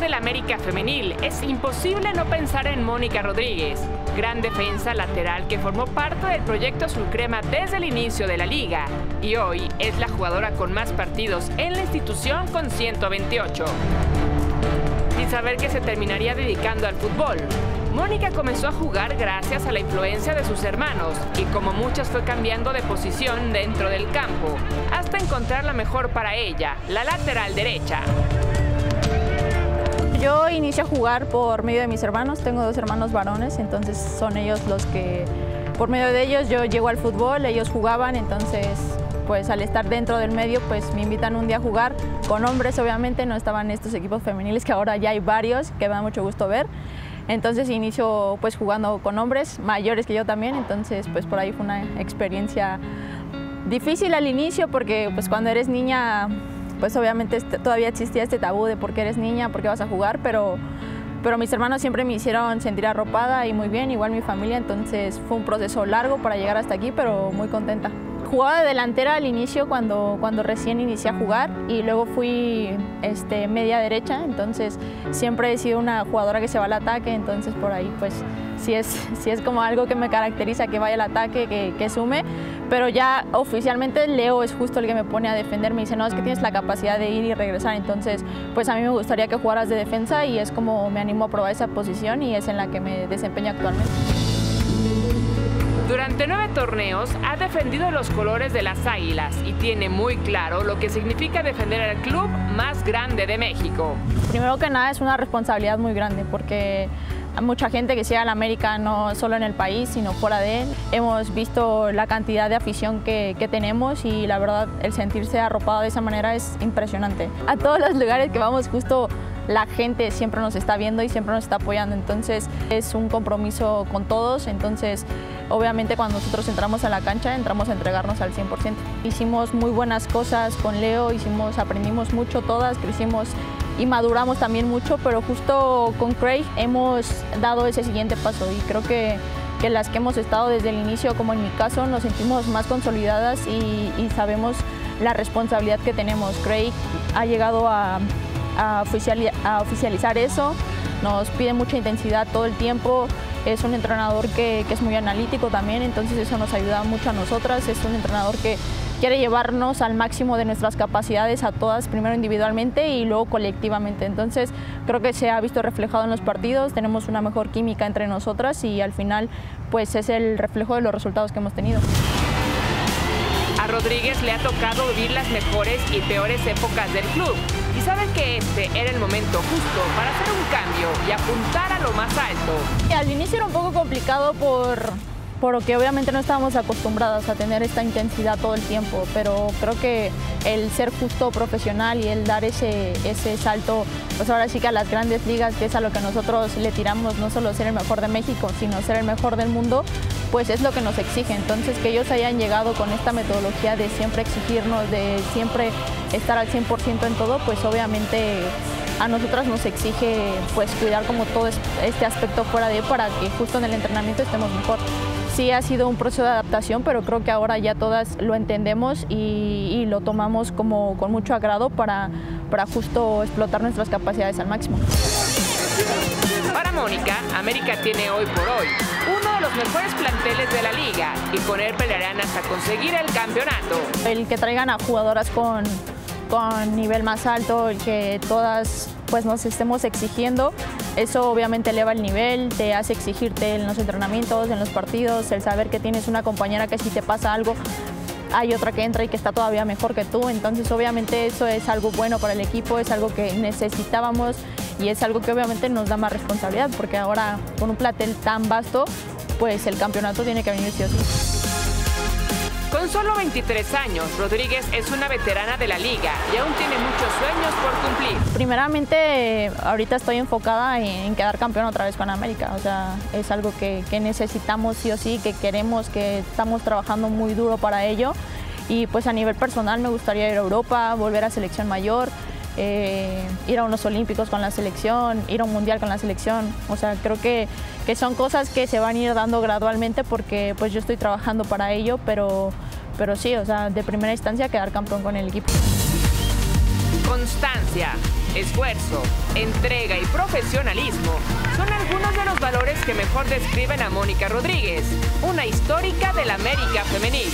del América Femenil, es imposible no pensar en Mónica Rodríguez, gran defensa lateral que formó parte del proyecto Sulcrema desde el inicio de la liga y hoy es la jugadora con más partidos en la institución con 128. Sin saber que se terminaría dedicando al fútbol, Mónica comenzó a jugar gracias a la influencia de sus hermanos y como muchas fue cambiando de posición dentro del campo, hasta encontrar la mejor para ella, la lateral derecha. Yo inicio a jugar por medio de mis hermanos, tengo dos hermanos varones, entonces son ellos los que, por medio de ellos yo llego al fútbol, ellos jugaban, entonces pues al estar dentro del medio pues me invitan un día a jugar con hombres, obviamente no estaban estos equipos femeniles que ahora ya hay varios, que me da mucho gusto ver. Entonces inicio pues jugando con hombres mayores que yo también, entonces pues por ahí fue una experiencia difícil al inicio porque pues cuando eres niña pues obviamente este, todavía existía este tabú de por qué eres niña, por qué vas a jugar, pero, pero mis hermanos siempre me hicieron sentir arropada y muy bien, igual mi familia, entonces fue un proceso largo para llegar hasta aquí, pero muy contenta. Jugaba de delantera al inicio cuando, cuando recién inicié a jugar y luego fui este, media derecha, entonces siempre he sido una jugadora que se va al ataque, entonces por ahí pues sí es, sí es como algo que me caracteriza, que vaya al ataque, que, que sume, pero ya oficialmente Leo es justo el que me pone a defender, me dice, no, es que tienes la capacidad de ir y regresar, entonces pues a mí me gustaría que jugaras de defensa y es como me animo a probar esa posición y es en la que me desempeño actualmente. Durante nueve torneos ha defendido los colores de las Águilas y tiene muy claro lo que significa defender al club más grande de México. Primero que nada es una responsabilidad muy grande porque mucha gente que sigue al América no solo en el país, sino fuera de él. Hemos visto la cantidad de afición que, que, tenemos y la verdad el sentirse arropado de esa manera es impresionante. A todos los lugares que vamos justo la gente siempre nos está viendo y siempre nos está apoyando, entonces es un compromiso con todos, entonces obviamente cuando nosotros entramos a la cancha entramos a entregarnos al 100%. Hicimos muy buenas cosas con Leo, hicimos, aprendimos mucho todas, crecimos y maduramos también mucho, pero justo con Craig hemos dado ese siguiente paso y creo que, que las que hemos estado desde el inicio, como en mi caso, nos sentimos más consolidadas y, y sabemos la responsabilidad que tenemos. Craig ha llegado a, a, a oficializar eso, nos pide mucha intensidad todo el tiempo, es un entrenador que, que, es muy analítico también, entonces eso nos ayuda mucho a nosotras, es un entrenador que quiere llevarnos al máximo de nuestras capacidades a todas, primero individualmente y luego colectivamente. Entonces creo que se ha visto reflejado en los partidos, tenemos una mejor química entre nosotras y al final pues es el reflejo de los resultados que hemos tenido. A Rodríguez le ha tocado vivir las mejores y peores épocas del club y sabe que este era el momento justo para hacer un cambio y apuntar a lo más alto. Al inicio era un poco complicado por porque obviamente no estábamos acostumbradas a tener esta intensidad todo el tiempo, pero creo que el ser justo profesional y el dar ese, ese salto, pues ahora sí que a las grandes ligas, que es a lo que nosotros le tiramos, no solo ser el mejor de México, sino ser el mejor del mundo, pues es lo que nos exige. Entonces, que ellos hayan llegado con esta metodología de siempre exigirnos, de siempre estar al 100% en todo, pues obviamente a nosotras nos exige pues cuidar como todo este aspecto fuera de para que justo en el entrenamiento estemos mejor sí ha sido un proceso de adaptación, pero creo que ahora ya todas lo entendemos y, y lo tomamos como con mucho agrado para, para justo explotar nuestras capacidades al máximo. Para Mónica, América tiene hoy por hoy uno de los mejores planteles de la liga y con él pelearán hasta conseguir el campeonato. El que traigan a jugadoras con, con nivel más alto, el que todas pues nos estemos exigiendo, eso obviamente eleva el nivel, te hace exigirte en los entrenamientos, en los partidos, el saber que tienes una compañera que si te pasa algo, hay otra que entra y que está todavía mejor que tú, entonces obviamente eso es algo bueno para el equipo, es algo que necesitábamos y es algo que obviamente nos da más responsabilidad, porque ahora con un platel tan vasto, pues el campeonato tiene que venir sí o. Con solo 23 años, Rodríguez es una veterana de la liga y aún tiene muchos sueños por cumplir. Primeramente, ahorita estoy enfocada en quedar campeón otra vez con América. O sea, es algo que, que necesitamos sí o sí, que queremos, que estamos trabajando muy duro para ello. Y pues a nivel personal me gustaría ir a Europa, volver a selección mayor, eh, ir a unos olímpicos con la selección, ir a un mundial con la selección. O sea, creo que, que, son cosas que se van a ir dando gradualmente porque pues yo estoy trabajando para ello, pero, pero sí, o sea, de primera instancia quedar campeón con el equipo. Constancia, esfuerzo, entrega y profesionalismo son algunos de los valores que mejor describen a Mónica Rodríguez, una histórica del América femenil.